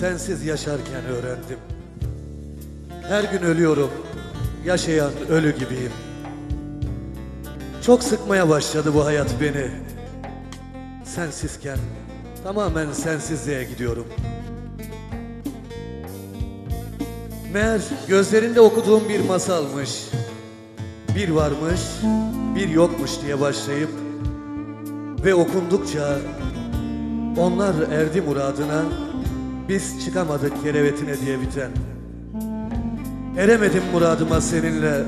sensiz yaşarken öğrendim. Her gün ölüyorum, yaşayan ölü gibiyim. Çok sıkmaya başladı bu hayat beni. Sensizken tamamen sensizliğe gidiyorum. Meğer gözlerinde okuduğum bir masalmış. Bir varmış, bir yokmuş diye başlayıp ve okundukça onlar erdi muradına, biz çıkamadık kerevetine diye biten. Eremedim muradıma seninle,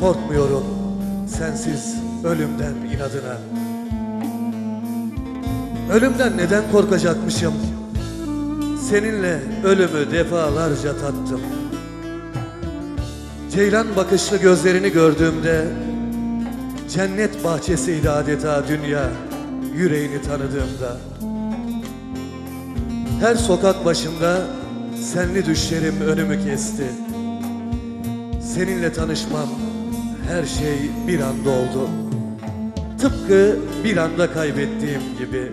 korkmuyorum sensiz ölümden inadına. Ölümden neden korkacakmışım? Seninle ölümü defalarca tattım. Ceylan bakışlı gözlerini gördüğümde cennet bahçesiydi adeta dünya yüreğini tanıdığımda. Her sokak başında senli düşlerim önümü kesti. Seninle tanışmam her şey bir anda oldu. Tıpkı bir anda kaybettiğim gibi.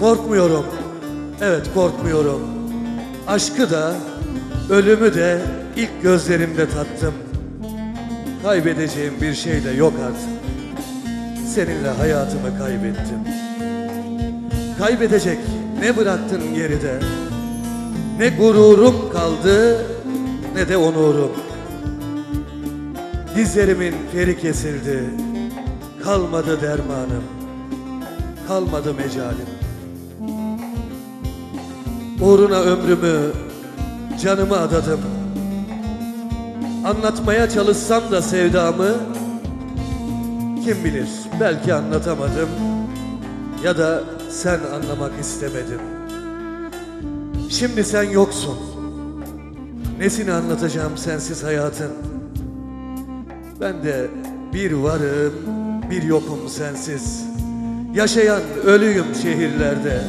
Korkmuyorum. Evet korkmuyorum. Aşkı da, ölümü de ilk gözlerimde tattım. Kaybedeceğim bir şey de yok artık. Seninle hayatımı kaybettim. Kaybedecek ne bıraktın geride? Ne gururum kaldı ne de onurum. Dizlerimin feri kesildi. Kalmadı dermanım. Kalmadı mecalim. Uğruna ömrümü, canımı adadım. Anlatmaya çalışsam da sevdamı kim bilir belki anlatamadım ya da sen anlamak istemedin. Şimdi sen yoksun. Nesini anlatacağım sensiz hayatın? Ben de bir varım, bir yokum sensiz. Yaşayan ölüyüm şehirlerde.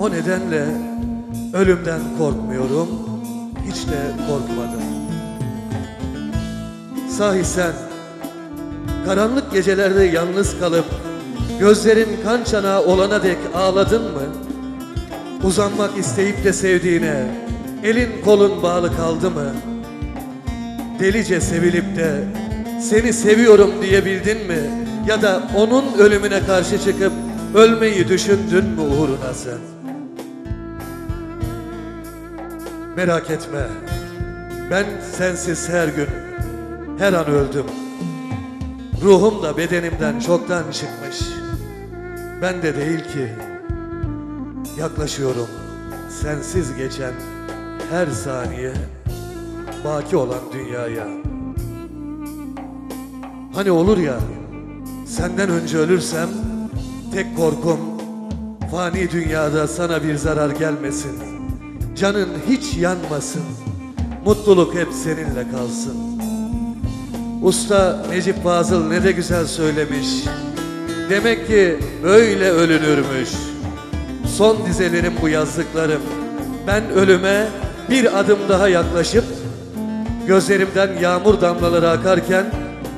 O nedenle ölümden korkmuyorum, hiç de korkmadım. Sahi sen, karanlık gecelerde yalnız kalıp, gözlerin kan çanağı olana dek ağladın mı? Uzanmak isteyip de sevdiğine, elin kolun bağlı kaldı mı? Delice sevilip de, seni seviyorum diyebildin mi? Ya da onun ölümüne karşı çıkıp, ölmeyi düşündün mü uğruna sen? Merak etme. Ben sensiz her gün, her an öldüm. Ruhum da bedenimden çoktan çıkmış. Ben de değil ki. Yaklaşıyorum. Sensiz geçen her saniye baki olan dünyaya. Hani olur ya, senden önce ölürsem tek korkum fani dünyada sana bir zarar gelmesin. Canın hiç yanmasın. Mutluluk hep seninle kalsın. Usta Necip Fazıl ne de güzel söylemiş. Demek ki böyle ölünürmüş. Son dizelerim bu yazdıklarım. Ben ölüme bir adım daha yaklaşıp gözlerimden yağmur damlaları akarken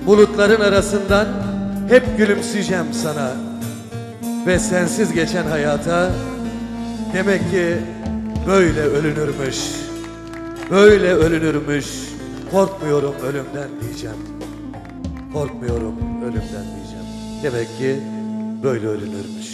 bulutların arasından hep gülümseyeceğim sana. Ve sensiz geçen hayata demek ki böyle ölünürmüş. Böyle ölünürmüş. Korkmuyorum ölümden diyeceğim. Korkmuyorum ölümden diyeceğim. Demek ki böyle ölünürmüş.